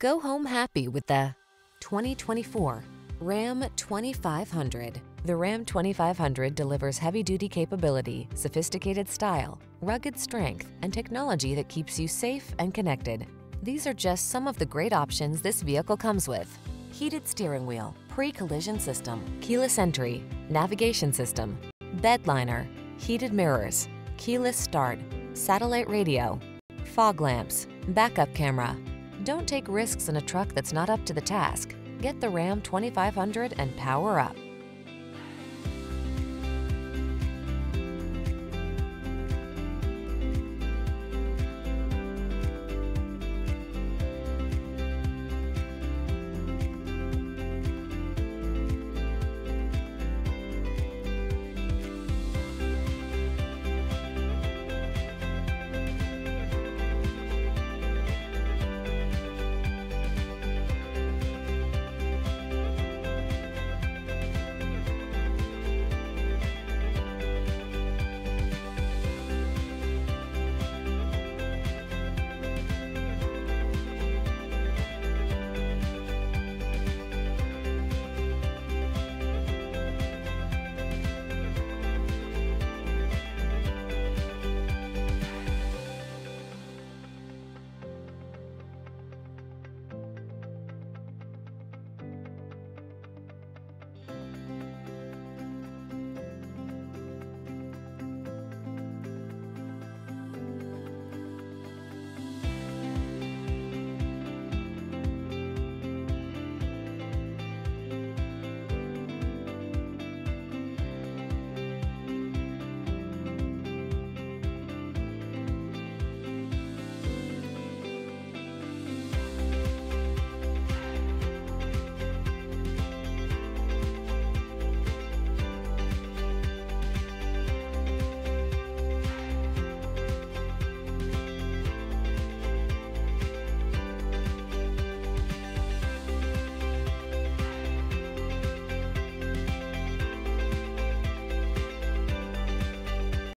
Go home happy with the 2024 Ram 2500. The Ram 2500 delivers heavy-duty capability, sophisticated style, rugged strength, and technology that keeps you safe and connected. These are just some of the great options this vehicle comes with. Heated steering wheel, pre-collision system, keyless entry, navigation system, bed liner, heated mirrors, keyless start, satellite radio, fog lamps, backup camera. Don't take risks in a truck that's not up to the task. Get the Ram 2500 and power up.